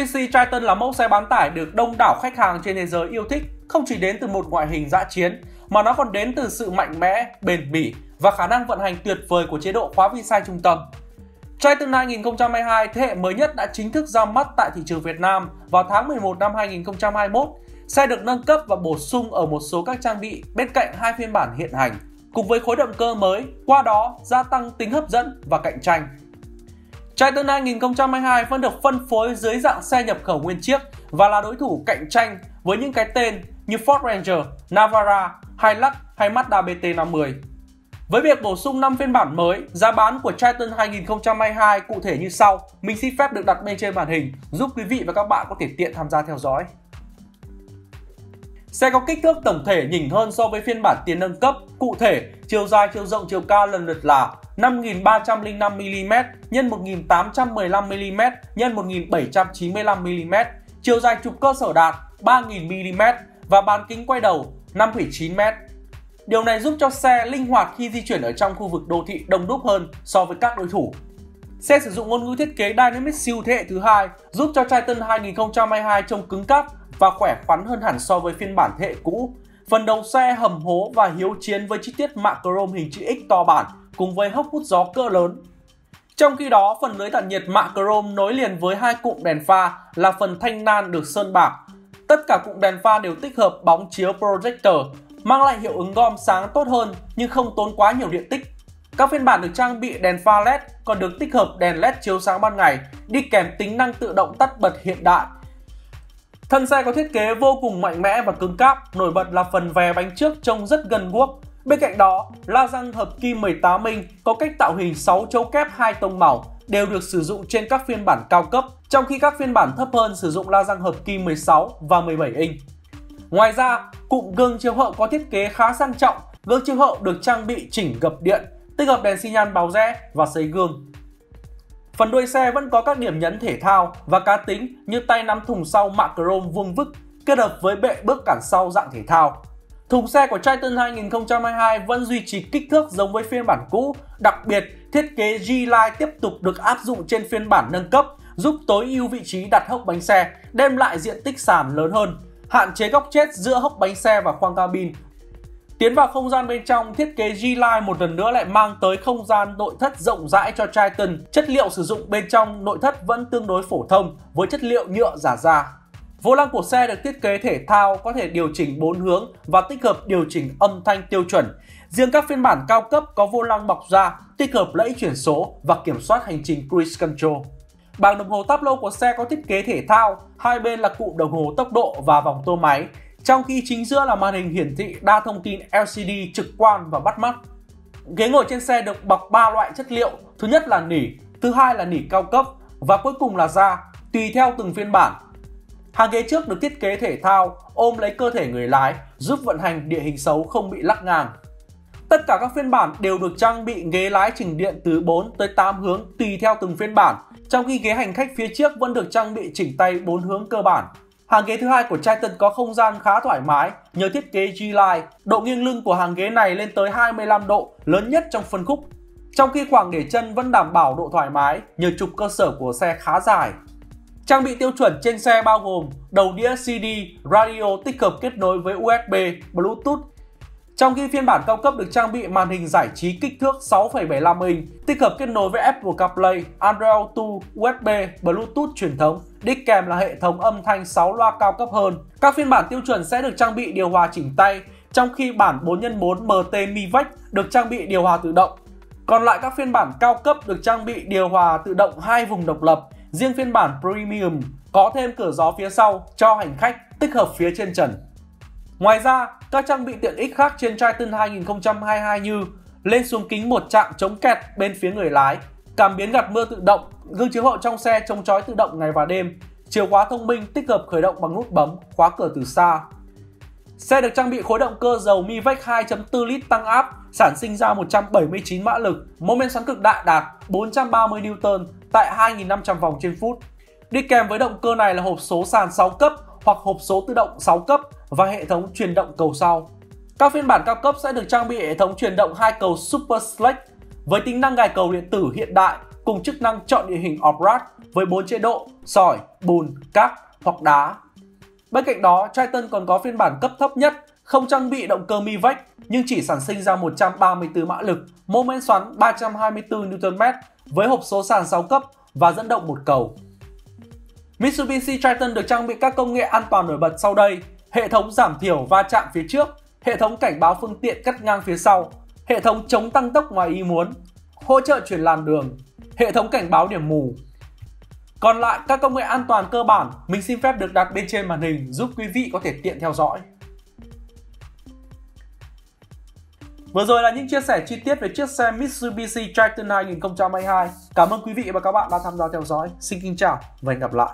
Mitsubishi Triton là mẫu xe bán tải được đông đảo khách hàng trên thế giới yêu thích không chỉ đến từ một ngoại hình dã chiến mà nó còn đến từ sự mạnh mẽ, bền bỉ và khả năng vận hành tuyệt vời của chế độ khóa vi sai trung tâm. Triton 2022 thế hệ mới nhất đã chính thức ra mắt tại thị trường Việt Nam vào tháng 11 năm 2021. Xe được nâng cấp và bổ sung ở một số các trang bị bên cạnh hai phiên bản hiện hành, cùng với khối động cơ mới, qua đó gia tăng tính hấp dẫn và cạnh tranh. Triton 2022 vẫn được phân phối dưới dạng xe nhập khẩu nguyên chiếc và là đối thủ cạnh tranh với những cái tên như Ford Ranger, Navara, Hilux hay Mazda BT50. Với việc bổ sung 5 phiên bản mới, giá bán của Triton 2022 cụ thể như sau. Mình xin phép được đặt bên trên màn hình giúp quý vị và các bạn có thể tiện tham gia theo dõi. Xe có kích thước tổng thể nhỉnh hơn so với phiên bản tiền nâng cấp. Cụ thể, chiều dài, chiều rộng, chiều cao lần lượt là 5.305 mm x 1.815 mm x 1.795 mm. chiều dài trục cơ sở đạt 3.000 mm và bán kính quay đầu 5,9m. Điều này giúp cho xe linh hoạt khi di chuyển ở trong khu vực đô thị đông đúc hơn so với các đối thủ. Xe sử dụng ngôn ngữ thiết kế Dynamic siêu thế hệ thứ hai giúp cho Triton 2022 trông cứng cáp và khỏe khoắn hơn hẳn so với phiên bản thế hệ cũ. Phần đầu xe hầm hố và hiếu chiến với chi tiết mạ chrome hình chữ X to bản cùng với hốc hút gió cỡ lớn. Trong khi đó, phần lưới tản nhiệt mạ chrome nối liền với hai cụm đèn pha là phần thanh nan được sơn bạc. Tất cả cụm đèn pha đều tích hợp bóng chiếu projector, mang lại hiệu ứng gom sáng tốt hơn nhưng không tốn quá nhiều điện tích. Các phiên bản được trang bị đèn pha LED còn được tích hợp đèn LED chiếu sáng ban ngày, đi kèm tính năng tự động tắt bật hiện đại Thân xe có thiết kế vô cùng mạnh mẽ và cứng cáp, nổi bật là phần vè bánh trước trông rất gần guốc. Bên cạnh đó, la răng hợp kim 18 inch có cách tạo hình 6 chấu kép hai tông màu đều được sử dụng trên các phiên bản cao cấp, trong khi các phiên bản thấp hơn sử dụng la răng hợp kim 16 và 17 inch. Ngoài ra, cụm gương chiếu hậu có thiết kế khá sang trọng, gương chiếu hậu được trang bị chỉnh gập điện, tích hợp đèn xi nhan báo rẽ và sấy gương. Phần đuôi xe vẫn có các điểm nhấn thể thao và cá tính như tay nắm thùng sau mạ chrome vuông vức kết hợp với bệ bước cản sau dạng thể thao. Thùng xe của Triton 2022 vẫn duy trì kích thước giống với phiên bản cũ, đặc biệt thiết kế G-Line tiếp tục được áp dụng trên phiên bản nâng cấp giúp tối ưu vị trí đặt hốc bánh xe, đem lại diện tích sàn lớn hơn, hạn chế góc chết giữa hốc bánh xe và khoang cabin Tiến vào không gian bên trong, thiết kế G-Line một lần nữa lại mang tới không gian nội thất rộng rãi cho Triton. Chất liệu sử dụng bên trong nội thất vẫn tương đối phổ thông với chất liệu nhựa giả da. Vô lăng của xe được thiết kế thể thao có thể điều chỉnh 4 hướng và tích hợp điều chỉnh âm thanh tiêu chuẩn. Riêng các phiên bản cao cấp có vô lăng bọc da, tích hợp lẫy chuyển số và kiểm soát hành trình cruise control. Bảng đồng hồ táp lô của xe có thiết kế thể thao, hai bên là cụm đồng hồ tốc độ và vòng tua máy, trong khi chính giữa là màn hình hiển thị đa thông tin LCD trực quan và bắt mắt. Ghế ngồi trên xe được bọc 3 loại chất liệu, thứ nhất là nỉ, thứ hai là nỉ cao cấp và cuối cùng là da, tùy theo từng phiên bản. Hàng ghế trước được thiết kế thể thao, ôm lấy cơ thể người lái, giúp vận hành địa hình xấu không bị lắc ngang. Tất cả các phiên bản đều được trang bị ghế lái chỉnh điện từ 4 tới 8 hướng tùy theo từng phiên bản, trong khi ghế hành khách phía trước vẫn được trang bị chỉnh tay 4 hướng cơ bản. Hàng ghế thứ hai của Triton có không gian khá thoải mái nhờ thiết kế G-Line. Độ nghiêng lưng của hàng ghế này lên tới 25 độ, lớn nhất trong phân khúc. Trong khi khoảng để chân vẫn đảm bảo độ thoải mái nhờ trục cơ sở của xe khá dài. Trang bị tiêu chuẩn trên xe bao gồm đầu đĩa CD, radio tích hợp kết nối với USB, Bluetooth, trong khi phiên bản cao cấp được trang bị màn hình giải trí kích thước 6,75 inch, tích hợp kết nối với Apple CarPlay, Android Auto, USB, Bluetooth truyền thống, đi kèm là hệ thống âm thanh 6 loa cao cấp hơn. Các phiên bản tiêu chuẩn sẽ được trang bị điều hòa chỉnh tay, trong khi bản 4x4 MT MiVac được trang bị điều hòa tự động. Còn lại các phiên bản cao cấp được trang bị điều hòa tự động hai vùng độc lập. Riêng phiên bản Premium có thêm cửa gió phía sau cho hành khách tích hợp phía trên trần. Ngoài ra, các trang bị tiện ích khác trên Triton 2022 như lên xuống kính một chạm chống kẹt bên phía người lái, cảm biến gạt mưa tự động, gương chiếu hậu trong xe chống chói tự động ngày và đêm, chìa khóa thông minh tích hợp khởi động bằng nút bấm, khóa cửa từ xa. Xe được trang bị khối động cơ dầu Mivec 2.4 lít tăng áp, sản sinh ra 179 mã lực, mô men xoắn cực đại đạt 430 Newton tại 2.500 vòng trên phút. Đi kèm với động cơ này là hộp số sàn 6 cấp hoặc hộp số tự động 6 cấp và hệ thống truyền động cầu sau. Các phiên bản cao cấp sẽ được trang bị hệ thống truyền động hai cầu Super Select với tính năng gài cầu điện tử hiện đại cùng chức năng chọn địa hình off-road với 4 chế độ sỏi, bùn, cát hoặc đá. Bên cạnh đó, Triton còn có phiên bản cấp thấp nhất, không trang bị động cơ MiVec nhưng chỉ sản sinh ra 134 mã lực, mô men xoắn 324 Nm với hộp số sàn 6 cấp và dẫn động một cầu. Mitsubishi Triton được trang bị các công nghệ an toàn nổi bật sau đây: hệ thống giảm thiểu va chạm phía trước, hệ thống cảnh báo phương tiện cắt ngang phía sau, hệ thống chống tăng tốc ngoài ý muốn, hỗ trợ chuyển làn đường, hệ thống cảnh báo điểm mù. Còn lại các công nghệ an toàn cơ bản mình xin phép được đặt bên trên màn hình giúp quý vị có thể tiện theo dõi. Vừa rồi là những chia sẻ chi tiết về chiếc xe Mitsubishi Triton 2022. Cảm ơn quý vị và các bạn đã tham gia theo dõi. Xin kính chào và hẹn gặp lại.